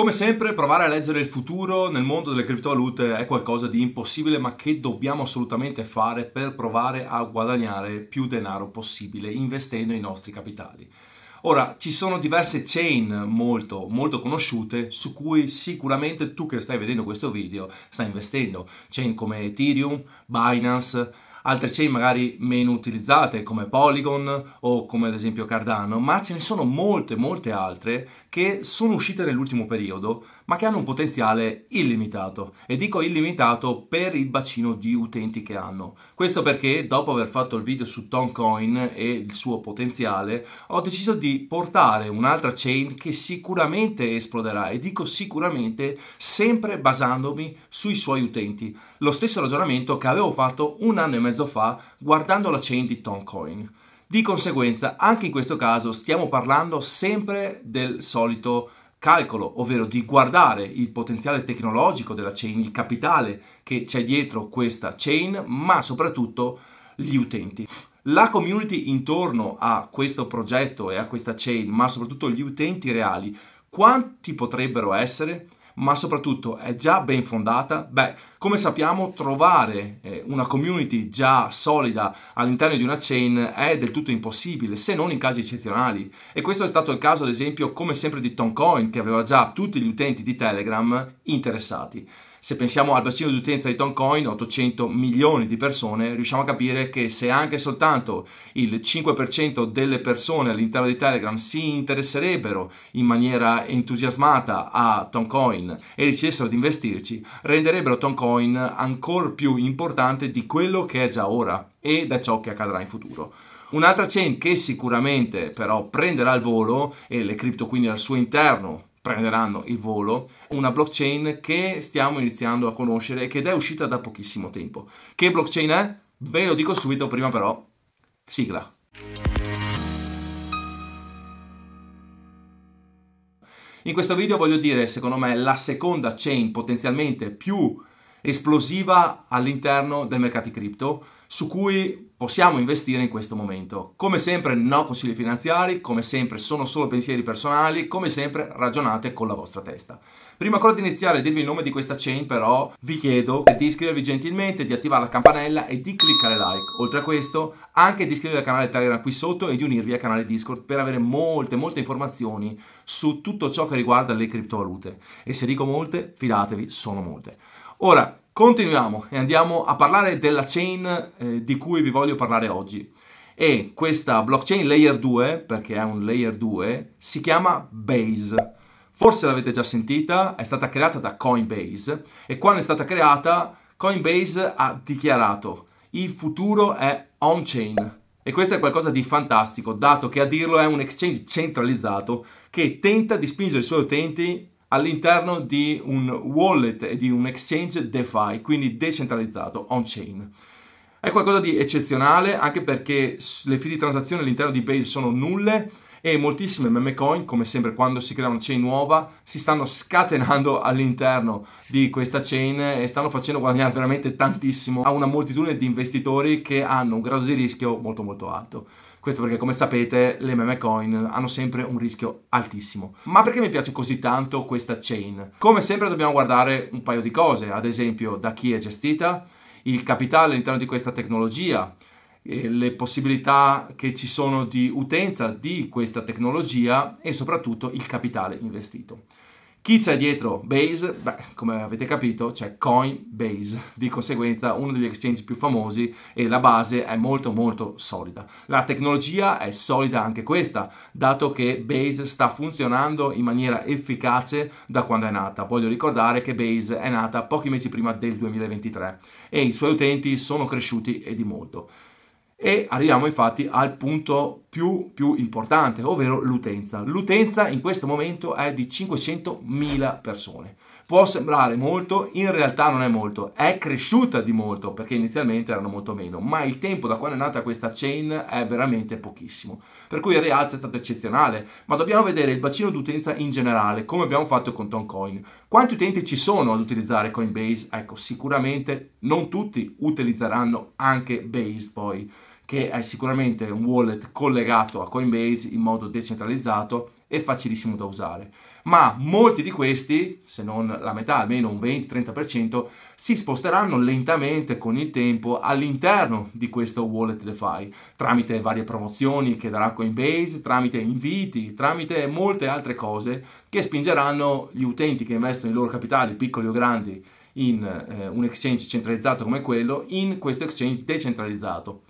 Come sempre, provare a leggere il futuro nel mondo delle criptovalute è qualcosa di impossibile, ma che dobbiamo assolutamente fare per provare a guadagnare più denaro possibile investendo i nostri capitali. Ora, ci sono diverse chain molto, molto conosciute su cui sicuramente tu che stai vedendo questo video stai investendo. Chain come Ethereum, Binance, altre chain magari meno utilizzate come Polygon o come ad esempio Cardano, ma ce ne sono molte, molte altre che sono uscite nell'ultimo periodo, ma che hanno un potenziale illimitato. E dico illimitato per il bacino di utenti che hanno. Questo perché dopo aver fatto il video su Toncoin e il suo potenziale, ho deciso di portare un'altra chain che sicuramente esploderà e dico sicuramente sempre basandomi sui suoi utenti. Lo stesso ragionamento che avevo fatto un anno e mezzo mezzo fa guardando la chain di Toncoin. Di conseguenza, anche in questo caso stiamo parlando sempre del solito calcolo, ovvero di guardare il potenziale tecnologico della chain, il capitale che c'è dietro questa chain, ma soprattutto gli utenti. La community intorno a questo progetto e a questa chain, ma soprattutto gli utenti reali, quanti potrebbero essere? Ma soprattutto è già ben fondata? Beh, come sappiamo, trovare eh, una community già solida all'interno di una chain è del tutto impossibile, se non in casi eccezionali. E questo è stato il caso, ad esempio, come sempre di Toncoin, che aveva già tutti gli utenti di Telegram interessati. Se pensiamo al bacino di utenza di Toncoin, 800 milioni di persone, riusciamo a capire che se anche soltanto il 5% delle persone all'interno di Telegram si interesserebbero in maniera entusiasmata a Toncoin e decidessero di investirci, renderebbero Toncoin ancora più importante di quello che è già ora e da ciò che accadrà in futuro. Un'altra chain che sicuramente però prenderà il volo e le cripto quindi al suo interno prenderanno il volo, una blockchain che stiamo iniziando a conoscere e che è uscita da pochissimo tempo. Che blockchain è? Ve lo dico subito, prima però, sigla. In questo video voglio dire, secondo me, la seconda chain potenzialmente più esplosiva all'interno del mercato cripto su cui possiamo investire in questo momento. Come sempre no consigli finanziari, come sempre sono solo pensieri personali, come sempre ragionate con la vostra testa. Prima ancora di iniziare a dirvi il nome di questa chain però vi chiedo di iscrivervi gentilmente, di attivare la campanella e di cliccare like. Oltre a questo anche di iscrivervi al canale Telegram qui sotto e di unirvi al canale Discord per avere molte molte informazioni su tutto ciò che riguarda le criptovalute. E se dico molte, fidatevi, sono molte. Ora, Continuiamo e andiamo a parlare della chain eh, di cui vi voglio parlare oggi. E questa blockchain layer 2, perché è un layer 2, si chiama Base. Forse l'avete già sentita, è stata creata da Coinbase e quando è stata creata Coinbase ha dichiarato il futuro è on-chain. E questo è qualcosa di fantastico, dato che a dirlo è un exchange centralizzato che tenta di spingere i suoi utenti all'interno di un wallet e di un exchange DeFi, quindi decentralizzato, on-chain. È qualcosa di eccezionale anche perché le fee di transazione all'interno di Base sono nulle e moltissime meme coin, come sempre quando si crea una chain nuova, si stanno scatenando all'interno di questa chain e stanno facendo guadagnare veramente tantissimo a una moltitudine di investitori che hanno un grado di rischio molto molto alto. Questo perché come sapete le meme coin hanno sempre un rischio altissimo. Ma perché mi piace così tanto questa chain? Come sempre dobbiamo guardare un paio di cose, ad esempio da chi è gestita, il capitale all'interno di questa tecnologia, le possibilità che ci sono di utenza di questa tecnologia e soprattutto il capitale investito. Chi c'è dietro Base? Beh, come avete capito, c'è Coinbase, di conseguenza uno degli exchange più famosi e la base è molto molto solida. La tecnologia è solida anche questa, dato che Base sta funzionando in maniera efficace da quando è nata. Voglio ricordare che Base è nata pochi mesi prima del 2023 e i suoi utenti sono cresciuti e di molto. E arriviamo infatti al punto più, più importante, ovvero l'utenza. L'utenza in questo momento è di 500.000 persone. Può sembrare molto, in realtà non è molto, è cresciuta di molto perché inizialmente erano molto meno, ma il tempo da quando è nata questa chain è veramente pochissimo. Per cui il rialzo è stato eccezionale, ma dobbiamo vedere il bacino d'utenza in generale, come abbiamo fatto con Toncoin. Quanti utenti ci sono ad utilizzare Coinbase? Ecco, sicuramente non tutti utilizzeranno anche Base poi che è sicuramente un wallet collegato a Coinbase in modo decentralizzato e facilissimo da usare. Ma molti di questi, se non la metà, almeno un 20-30%, si sposteranno lentamente con il tempo all'interno di questo wallet DeFi, tramite varie promozioni che darà Coinbase, tramite inviti, tramite molte altre cose che spingeranno gli utenti che investono i loro capitali, piccoli o grandi, in eh, un exchange centralizzato come quello, in questo exchange decentralizzato.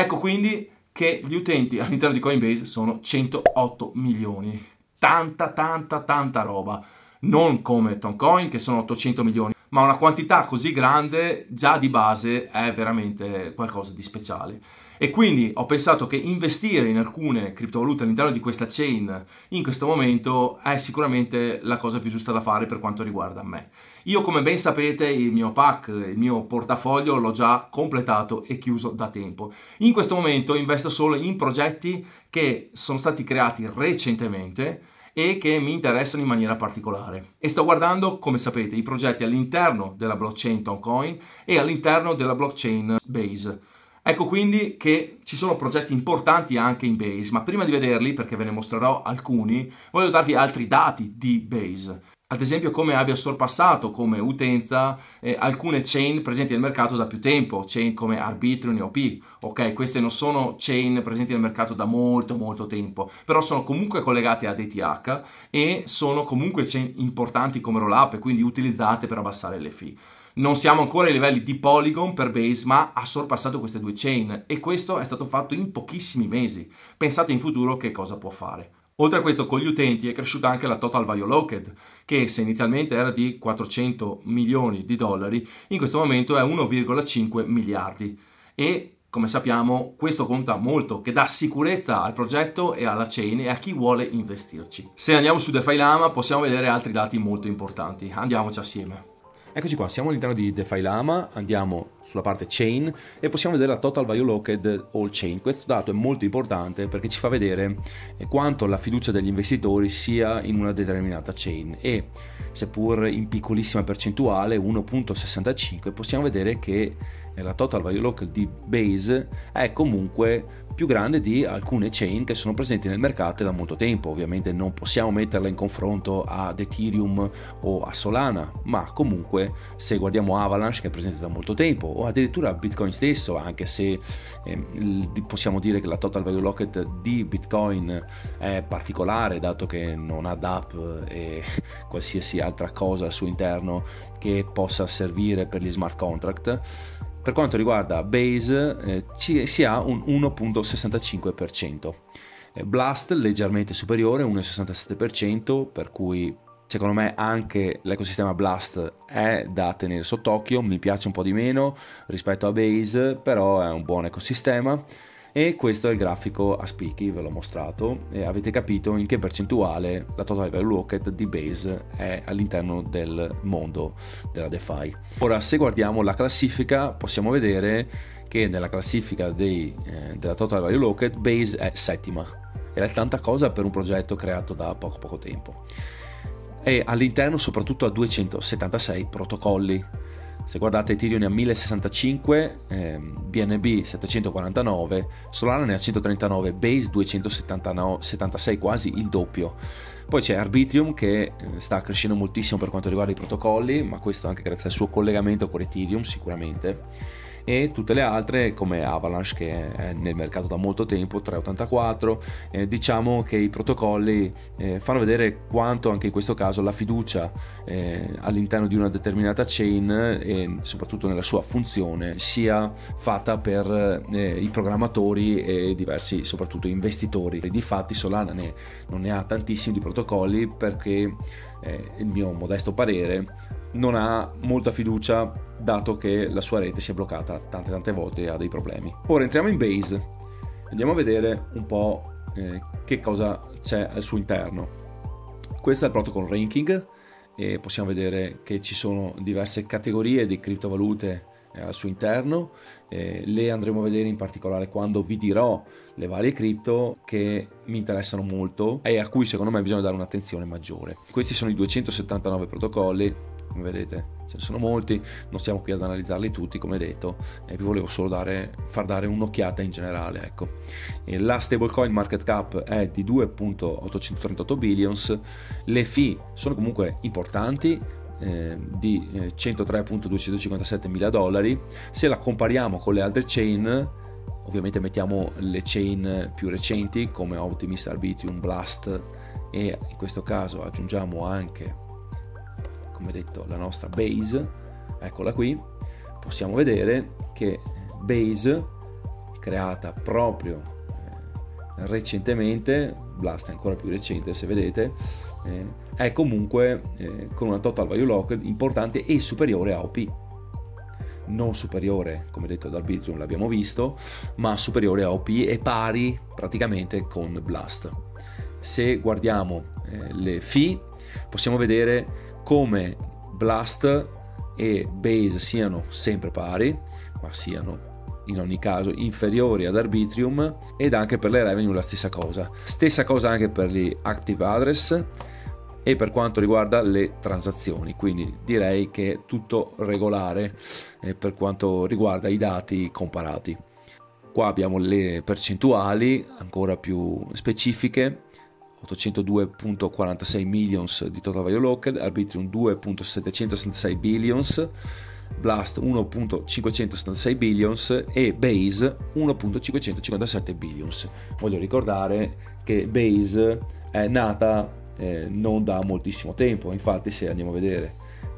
Ecco quindi che gli utenti all'interno di Coinbase sono 108 milioni. Tanta, tanta, tanta roba. Non come Toncoin che sono 800 milioni, ma una quantità così grande già di base è veramente qualcosa di speciale. E quindi ho pensato che investire in alcune criptovalute all'interno di questa chain in questo momento è sicuramente la cosa più giusta da fare per quanto riguarda me. Io come ben sapete il mio pack, il mio portafoglio l'ho già completato e chiuso da tempo. In questo momento investo solo in progetti che sono stati creati recentemente e che mi interessano in maniera particolare. E sto guardando, come sapete, i progetti all'interno della blockchain Toncoin e all'interno della blockchain Base. Ecco quindi che ci sono progetti importanti anche in Base, ma prima di vederli, perché ve ne mostrerò alcuni, voglio darvi altri dati di Base. Ad esempio come abbia sorpassato come utenza eh, alcune chain presenti nel mercato da più tempo, chain come Arbitrum e OP. Ok, queste non sono chain presenti nel mercato da molto molto tempo, però sono comunque collegate ad ETH e sono comunque chain importanti come rollup quindi utilizzate per abbassare le fee. Non siamo ancora ai livelli di Polygon per Base, ma ha sorpassato queste due chain e questo è stato fatto in pochissimi mesi. Pensate in futuro che cosa può fare. Oltre a questo, con gli utenti è cresciuta anche la total value locked, che se inizialmente era di 400 milioni di dollari, in questo momento è 1,5 miliardi. E come sappiamo, questo conta molto, che dà sicurezza al progetto e alla chain e a chi vuole investirci. Se andiamo su DeFi Lama possiamo vedere altri dati molto importanti. Andiamoci assieme. Eccoci qua, siamo all'interno di DeFi Lama, andiamo sulla parte chain e possiamo vedere la total value locked all chain. Questo dato è molto importante perché ci fa vedere quanto la fiducia degli investitori sia in una determinata chain e seppur in piccolissima percentuale 1.65 possiamo vedere che la total value locked di Base è comunque più grande di alcune chain che sono presenti nel mercato da molto tempo. Ovviamente non possiamo metterla in confronto ad Ethereum o a Solana, ma comunque se guardiamo Avalanche che è presente da molto tempo o addirittura Bitcoin stesso, anche se eh, possiamo dire che la total value locked di Bitcoin è particolare dato che non ha DApp e qualsiasi altra cosa al suo interno che possa servire per gli smart contract per quanto riguarda Base eh, ci, si ha un 1.65%, eh, Blast leggermente superiore, 1.67%, per cui secondo me anche l'ecosistema Blast è da tenere sott'occhio, mi piace un po' di meno rispetto a Base, però è un buon ecosistema e questo è il grafico a spicchi, ve l'ho mostrato e avete capito in che percentuale la total value locked di Base è all'interno del mondo della DeFi. Ora se guardiamo la classifica possiamo vedere che nella classifica dei, eh, della total value locked Base è settima. Ed è tanta cosa per un progetto creato da poco poco tempo. E all'interno soprattutto ha 276 protocolli se guardate Ethereum ne ha 1065, ehm, BNB 749, Solana ne ha 139, Base 276, quasi il doppio. Poi c'è Arbitrium che eh, sta crescendo moltissimo per quanto riguarda i protocolli, ma questo anche grazie al suo collegamento con Ethereum sicuramente e tutte le altre come Avalanche che è nel mercato da molto tempo 384 eh, diciamo che i protocolli eh, fanno vedere quanto anche in questo caso la fiducia eh, all'interno di una determinata chain e soprattutto nella sua funzione sia fatta per eh, i programmatori e diversi soprattutto investitori. Difatti Solana ne, non ne ha tantissimi di protocolli perché eh, il mio modesto parere non ha molta fiducia dato che la sua rete si è bloccata tante tante volte e ha dei problemi. Ora entriamo in Base, andiamo a vedere un po' eh, che cosa c'è al suo interno. Questo è il protocol ranking e possiamo vedere che ci sono diverse categorie di criptovalute eh, al suo interno, eh, le andremo a vedere in particolare quando vi dirò le varie cripto che mi interessano molto e a cui secondo me bisogna dare un'attenzione maggiore. Questi sono i 279 protocolli come vedete ce ne sono molti, non stiamo qui ad analizzarli tutti come detto e vi volevo solo dare, far dare un'occhiata in generale. Ecco. la stablecoin market cap è di 2.838 billions, le fee sono comunque importanti, eh, di eh, 103.257 mila dollari. Se la compariamo con le altre chain, ovviamente mettiamo le chain più recenti come Optimus, Arbitrum, Blast e in questo caso aggiungiamo anche come detto la nostra base eccola qui possiamo vedere che base creata proprio eh, recentemente blast è ancora più recente se vedete eh, è comunque eh, con una total value lock importante e superiore a OP non superiore come detto ad Arbitrum l'abbiamo visto ma superiore a OP e pari praticamente con blast. Se guardiamo le fee possiamo vedere come Blast e Base siano sempre pari, ma siano in ogni caso inferiori ad Arbitrium ed anche per le revenue la stessa cosa. Stessa cosa anche per gli active address e per quanto riguarda le transazioni, quindi direi che è tutto regolare eh, per quanto riguarda i dati comparati. Qua abbiamo le percentuali ancora più specifiche 802.46 millions di total value locked, Arbitrium 2.766 billions, Blast 1.576 billions e Base 1.557 billions. Voglio ricordare che Base è nata eh, non da moltissimo tempo, infatti se andiamo a vedere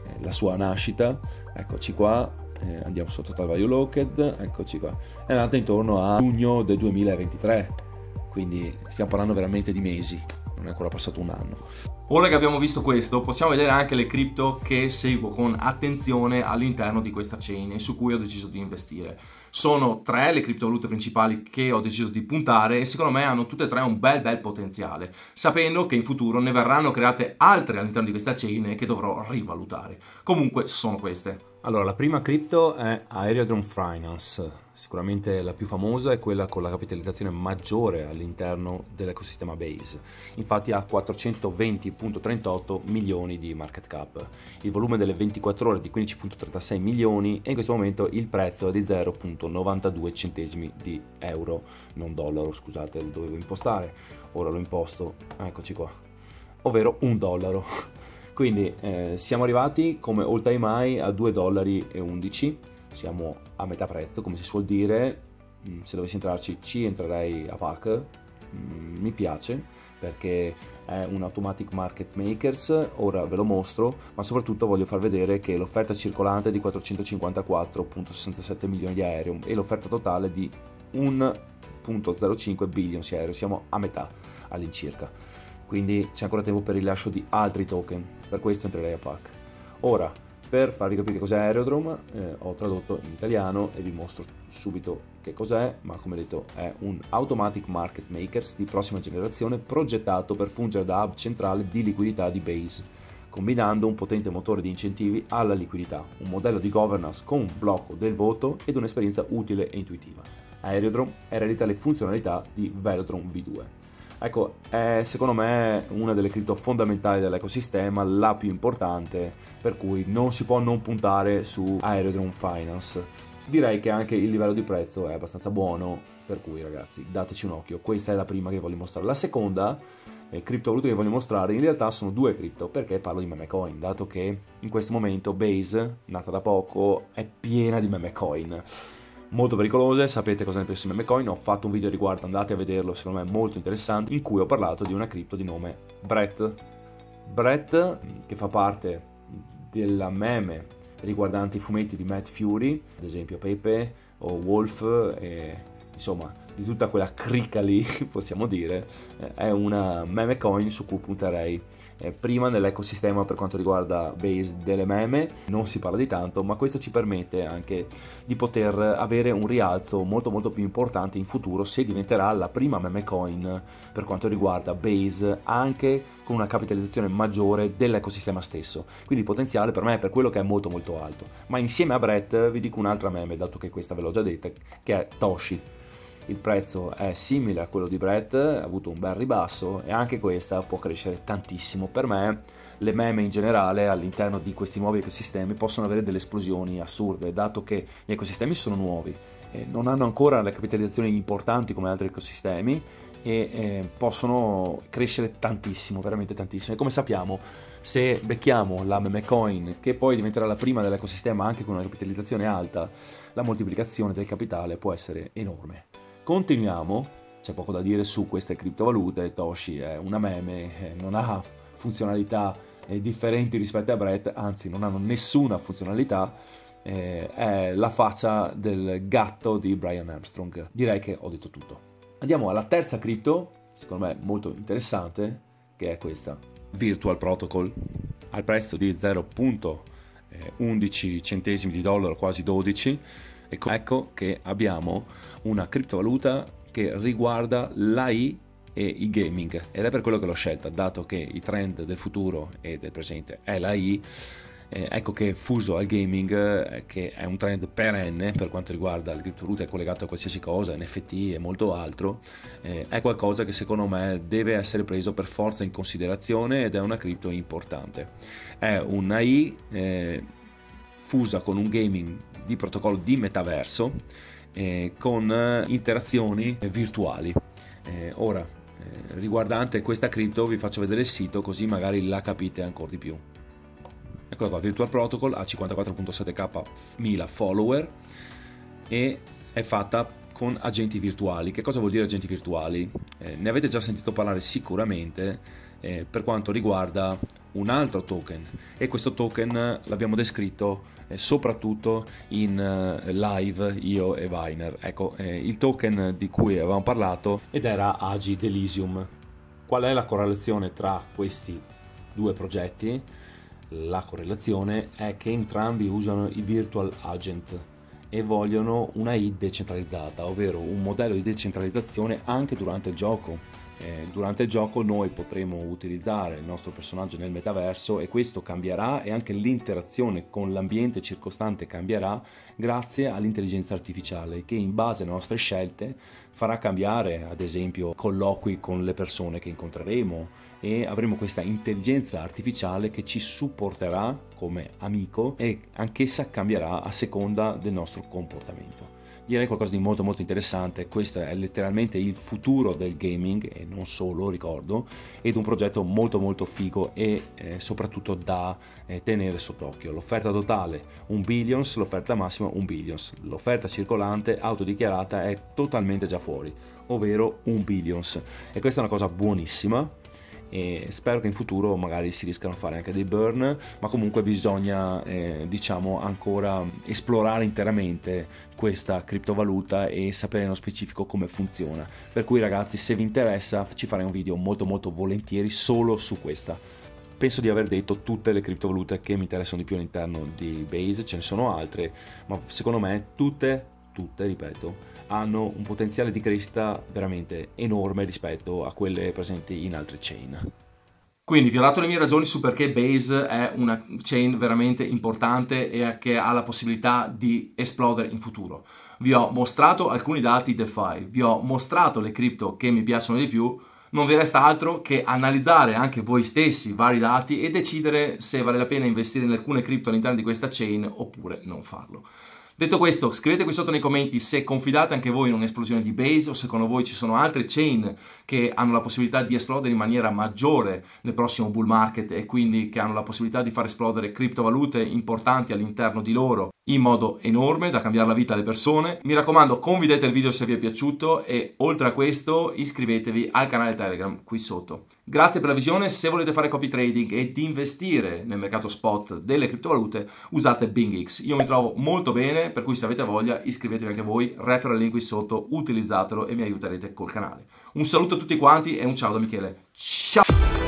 eh, la sua nascita, eccoci qua, eh, andiamo su Total Value Locked, eccoci qua, è nata intorno a giugno del 2023 quindi stiamo parlando veramente di mesi, non è ancora passato un anno. Ora che abbiamo visto questo, possiamo vedere anche le cripto che seguo con attenzione all'interno di questa chain e su cui ho deciso di investire. Sono tre le criptovalute principali che ho deciso di puntare e secondo me hanno tutte e tre un bel bel potenziale, sapendo che in futuro ne verranno create altre all'interno di questa chain che dovrò rivalutare. Comunque sono queste. Allora, la prima cripto è Aerodrome Finance. Sicuramente la più famosa è quella con la capitalizzazione maggiore all'interno dell'ecosistema Base, infatti ha 420.38 milioni di market cap, il volume delle 24 ore di 15.36 milioni e in questo momento il prezzo è di 0.92 centesimi di euro, non dollaro, scusate, lo dovevo impostare, ora l'ho imposto, eccoci qua, ovvero un dollaro. Quindi eh, siamo arrivati come all time high a 2,11 dollari siamo a metà prezzo come si suol dire. Mm, se dovessi entrarci ci entrerei a pack. Mm, mi piace perché è un automatic market makers. Ora ve lo mostro ma soprattutto voglio far vedere che l'offerta circolante è di 454.67 milioni di aereo e l'offerta totale di 1.05 billion di aereo siamo a metà all'incirca. Quindi c'è ancora tempo per il rilascio di altri token per questo entrerei a pack ora per farvi capire cos'è Aerodrome eh, ho tradotto in italiano e vi mostro subito che cos'è, ma come detto è un Automatic Market Makers di prossima generazione progettato per fungere da hub centrale di liquidità di Base, combinando un potente motore di incentivi alla liquidità, un modello di governance con un blocco del voto ed un'esperienza utile e intuitiva. Aerodrome eredita le funzionalità di Velodrome V2. Ecco, è secondo me una delle cripto fondamentali dell'ecosistema, la più importante, per cui non si può non puntare su Aerodrome Finance. Direi che anche il livello di prezzo è abbastanza buono, per cui ragazzi dateci un occhio. Questa è la prima che voglio mostrare. La seconda criptovaluta che voglio mostrare in realtà sono due cripto perché parlo di meme coin dato che in questo momento Base nata da poco è piena di meme coin molto pericolose, sapete cosa ne penso di memecoin, ho fatto un video riguardo, andate a vederlo, secondo me è molto interessante, in cui ho parlato di una cripto di nome Brett. Brett, che fa parte della meme riguardante i fumetti di Matt Fury, ad esempio Pepe o Wolf, e, insomma di tutta quella cricca lì, possiamo dire, è una meme coin su cui punterei eh, prima nell'ecosistema per quanto riguarda base delle meme. Non si parla di tanto ma questo ci permette anche di poter avere un rialzo molto molto più importante in futuro se diventerà la prima meme coin per quanto riguarda base anche con una capitalizzazione maggiore dell'ecosistema stesso. Quindi il potenziale per me è per quello che è molto molto alto. Ma insieme a Brett vi dico un'altra meme dato che questa ve l'ho già detta che è Toshi il prezzo è simile a quello di Brett, ha avuto un bel ribasso e anche questa può crescere tantissimo. Per me le meme in generale all'interno di questi nuovi ecosistemi possono avere delle esplosioni assurde, dato che gli ecosistemi sono nuovi, eh, non hanno ancora le capitalizzazioni importanti come altri ecosistemi e eh, possono crescere tantissimo, veramente tantissimo. E come sappiamo, se becchiamo la meme coin, che poi diventerà la prima dell'ecosistema anche con una capitalizzazione alta, la moltiplicazione del capitale può essere enorme. Continuiamo, c'è poco da dire su queste criptovalute, Toshi è una meme, eh, non ha funzionalità eh, differenti rispetto a Brett, anzi non hanno nessuna funzionalità, eh, è la faccia del gatto di Brian Armstrong. Direi che ho detto tutto. Andiamo alla terza cripto, secondo me molto interessante, che è questa, Virtual Protocol, al prezzo di 0.11 centesimi di dollaro, quasi 12. Ecco, ecco che abbiamo una criptovaluta che riguarda l'AI e il gaming ed è per quello che l'ho scelta, dato che i trend del futuro e del presente è l'AI eh, ecco che fuso al gaming, eh, che è un trend perenne per quanto riguarda le criptovalute, è collegato a qualsiasi cosa, NFT e molto altro, eh, è qualcosa che secondo me deve essere preso per forza in considerazione ed è una cripto importante. È un AI eh, fusa con un gaming di protocollo di metaverso eh, con interazioni virtuali. Eh, ora, riguardante questa cripto vi faccio vedere il sito così magari la capite ancora di più. Eccola qua, Virtual Protocol ha 54.7k mila follower e è fatta con agenti virtuali. Che cosa vuol dire agenti virtuali? Eh, ne avete già sentito parlare sicuramente eh, per quanto riguarda un altro token e questo token l'abbiamo descritto eh, soprattutto in eh, live io e Viner. Ecco, eh, il token di cui avevamo parlato ed era Agi Delisium. Qual è la correlazione tra questi due progetti? La correlazione è che entrambi usano i virtual agent e vogliono una I decentralizzata, ovvero un modello di decentralizzazione anche durante il gioco. Eh, durante il gioco noi potremo utilizzare il nostro personaggio nel metaverso e questo cambierà e anche l'interazione con l'ambiente circostante cambierà grazie all'intelligenza artificiale che in base alle nostre scelte farà cambiare ad esempio colloqui con le persone che incontreremo e avremo questa intelligenza artificiale che ci supporterà come amico e anch'essa cambierà a seconda del nostro comportamento direi qualcosa di molto molto interessante, questo è letteralmente il futuro del gaming e non solo, ricordo, ed un progetto molto molto figo e eh, soprattutto da eh, tenere sott'occhio. L'offerta totale un billions, l'offerta massima un billions, l'offerta circolante autodichiarata è totalmente già fuori, ovvero un billions. E questa è una cosa buonissima e spero che in futuro magari si riescano a fare anche dei burn ma comunque bisogna eh, diciamo ancora esplorare interamente questa criptovaluta e sapere nello specifico come funziona. Per cui ragazzi se vi interessa ci farei un video molto molto volentieri solo su questa. Penso di aver detto tutte le criptovalute che mi interessano di più all'interno di Base ce ne sono altre ma secondo me tutte tutte, ripeto, hanno un potenziale di crescita veramente enorme rispetto a quelle presenti in altre chain. Quindi vi ho dato le mie ragioni su perché Base è una chain veramente importante e che ha la possibilità di esplodere in futuro. Vi ho mostrato alcuni dati DeFi, vi ho mostrato le cripto che mi piacciono di più, non vi resta altro che analizzare anche voi stessi vari dati e decidere se vale la pena investire in alcune cripto all'interno di questa chain oppure non farlo. Detto questo, scrivete qui sotto nei commenti se confidate anche voi in un'esplosione di base o secondo voi ci sono altre chain che hanno la possibilità di esplodere in maniera maggiore nel prossimo bull market e quindi che hanno la possibilità di far esplodere criptovalute importanti all'interno di loro in modo enorme da cambiare la vita alle persone. Mi raccomando, condividete il video se vi è piaciuto e oltre a questo iscrivetevi al canale Telegram qui sotto. Grazie per la visione, se volete fare copy trading ed investire nel mercato spot delle criptovalute usate BingX. Io mi trovo molto bene, per cui se avete voglia iscrivetevi anche voi, referral link qui sotto, utilizzatelo e mi aiuterete col canale. Un saluto a tutti quanti e un ciao da Michele. Ciao!